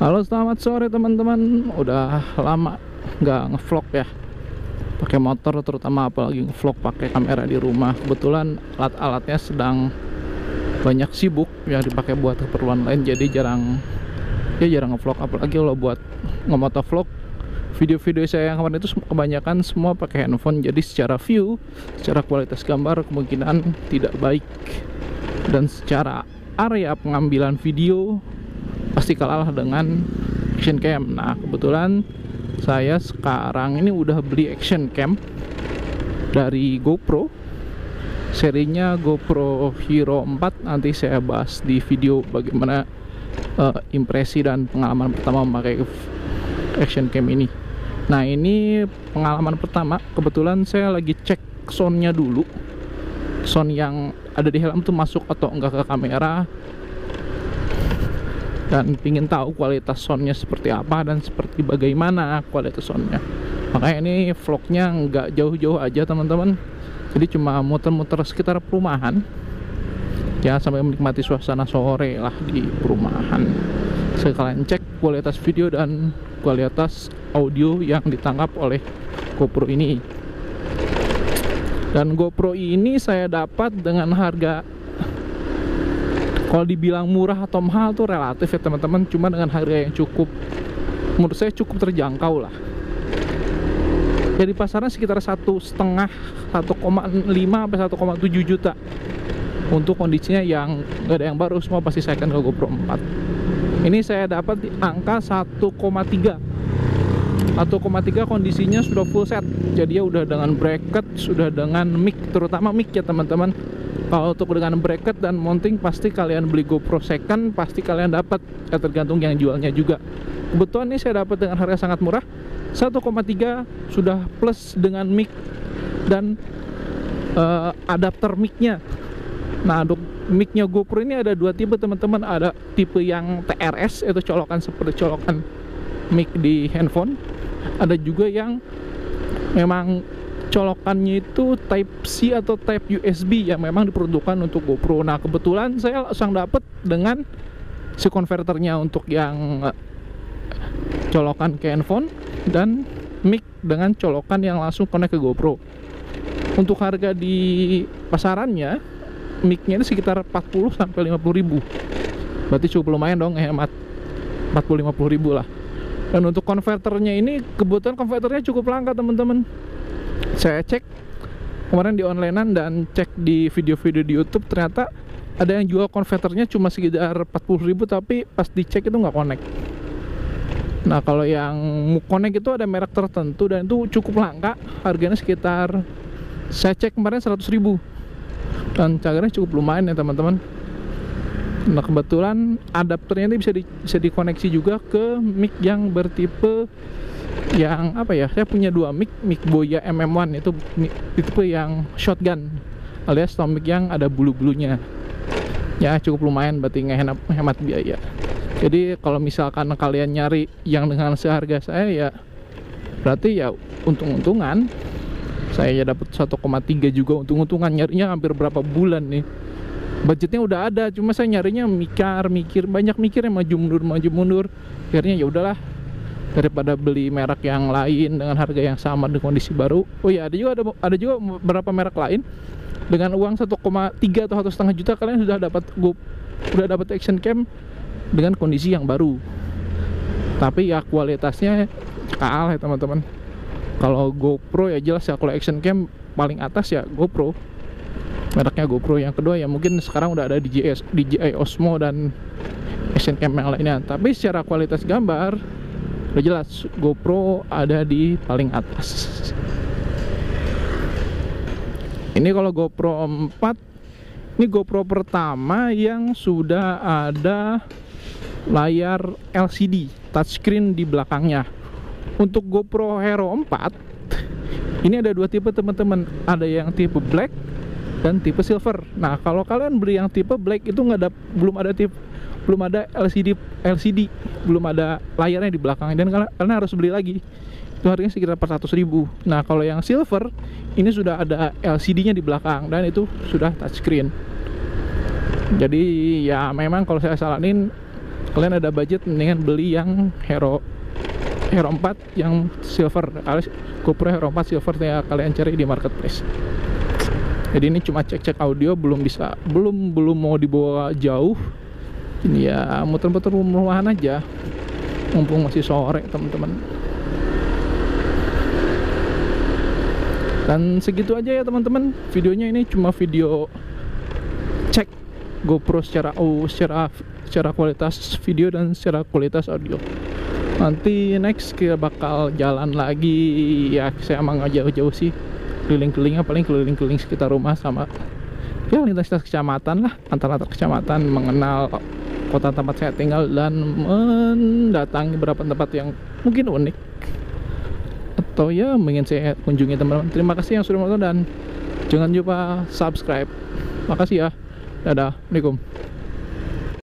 Halo selamat sore teman-teman. Udah lama nggak ngevlog ya. Pakai motor terutama apalagi ngevlog pakai kamera di rumah. Kebetulan alat-alatnya sedang banyak sibuk yang dipakai buat keperluan lain jadi jarang ya jarang ngevlog. Apalagi kalau buat ngemoto vlog video-video saya yang kemarin itu kebanyakan semua pakai handphone. Jadi secara view secara kualitas gambar kemungkinan tidak baik. Dan secara area pengambilan video pasti kalah dengan action cam. Nah kebetulan saya sekarang ini udah beli action cam dari GoPro. Serinya GoPro Hero 4 nanti saya bahas di video bagaimana uh, impresi dan pengalaman pertama memakai action cam ini. Nah ini pengalaman pertama. Kebetulan saya lagi cek soundnya dulu. Sound yang ada di helm tuh masuk atau enggak ke kamera dan ingin tahu kualitas soundnya seperti apa dan seperti bagaimana kualitas soundnya. Makanya ini vlognya nggak jauh-jauh aja teman-teman. Jadi cuma muter-muter sekitar perumahan. Ya sampai menikmati suasana sore lah di perumahan. Sekalian cek kualitas video dan kualitas audio yang ditangkap oleh GoPro ini. Dan GoPro ini saya dapat dengan harga kalau dibilang murah atau mahal tuh relatif ya teman-teman. Cuma dengan harga yang cukup menurut saya cukup terjangkau lah. Jadi pasaran sekitar satu setengah 1,5 sampai 1,7 juta. Untuk kondisinya yang gak ada yang baru semua pasti saya akan ke GoPro 4 ini saya dapat di angka 1,3 1,3 kondisinya sudah full set. Jadi ya udah dengan bracket sudah dengan mic terutama mic ya teman-teman. Kalau untuk dengan bracket dan mounting pasti kalian beli GoPro second pasti kalian dapat. Ya tergantung yang jualnya juga. Kebetulan ini saya dapat dengan harga sangat murah. 1,3 sudah plus dengan mic dan uh, adapter micnya. Nah untuk micnya GoPro ini ada dua tipe teman-teman. Ada tipe yang TRS itu colokan seperti colokan mic di handphone ada juga yang memang colokannya itu Type C atau Type USB yang memang diperuntukkan untuk GoPro. Nah kebetulan saya langsung dapat dengan si konverternya untuk yang eh, colokan ke handphone dan mic dengan colokan yang langsung connect ke GoPro. Untuk harga di pasarannya micnya ini sekitar 40 sampai 50 ribu. Berarti cukup lumayan dong hemat 40 50 ribu lah. Dan untuk konverternya ini kebetulan konverternya cukup langka teman-teman. Saya cek kemarin di onlinean dan cek di video-video di YouTube ternyata ada yang jual konverternya cuma sekitar 40.000 tapi pas dicek itu nggak connect. Nah kalau yang connect itu ada merek tertentu dan itu cukup langka. Harganya sekitar saya cek kemarin 100.000 dan cagarnya cukup lumayan ya teman-teman nah kebetulan adapternya ini bisa di, bisa dikoneksi juga ke mic yang bertipe yang apa ya? Saya punya dua mic mic Boya MM1 itu tipe yang shotgun alias mic yang ada bulu-bulunya. Ya cukup lumayan berarti ngehemat hemat biaya. Jadi kalau misalkan kalian nyari yang dengan seharga saya ya berarti ya untung-untungan. Saya ya dapat 1,3 juga untung-untungan. Nyarinya hampir berapa bulan nih budgetnya udah ada cuma saya nyarinya mikir mikir banyak mikir yang maju mundur maju mundur. Akhirnya ya udahlah daripada beli merek yang lain dengan harga yang sama dengan kondisi baru. Oh iya ada juga ada, ada juga beberapa merek lain. Dengan uang 1,3 atau satu setengah juta kalian sudah dapat go sudah dapat action cam dengan kondisi yang baru. Tapi ya kualitasnya kalah ya teman-teman. Kalau GoPro ya jelas ya kalau action cam paling atas ya GoPro mereknya GoPro. Yang kedua ya mungkin sekarang udah ada DJI, DJI Osmo dan action cam yang lainnya. Tapi secara kualitas gambar udah jelas GoPro ada di paling atas. Ini kalau GoPro 4 ini GoPro pertama yang sudah ada layar LCD touchscreen di belakangnya. Untuk GoPro Hero 4 ini ada dua tipe teman-teman. Ada yang tipe black dan tipe silver. Nah kalau kalian beli yang tipe black itu nggak ada belum ada tipe belum ada LCD LCD belum ada layarnya di belakang dan kalian harus beli lagi. Itu harganya sekitar 400 ribu. Nah kalau yang silver ini sudah ada LCD nya di belakang dan itu sudah touchscreen jadi ya memang kalau saya saranin kalian ada budget mendingan beli yang Hero Hero 4 yang silver. Alias GoPro Hero 4 silver ya kalian cari di marketplace jadi ini cuma cek-cek audio belum bisa belum belum mau dibawa jauh. Ini ya muter-muter rumahan aja. Mumpung masih sore teman-teman. Dan segitu aja ya teman-teman. Videonya ini cuma video cek GoPro secara oh, secara secara kualitas video dan secara kualitas audio. Nanti next kita bakal jalan lagi. Ya saya emang nggak jauh-jauh sih keliling-kelilingnya paling keliling-keliling sekitar rumah sama ya lintas kecamatan lah antar-antar kecamatan mengenal kota tempat saya tinggal dan mendatangi beberapa tempat yang mungkin unik. Atau ya ingin saya kunjungi teman-teman. Terima kasih yang sudah menonton dan jangan lupa subscribe. Makasih ya. Dadah. Assalamualaikum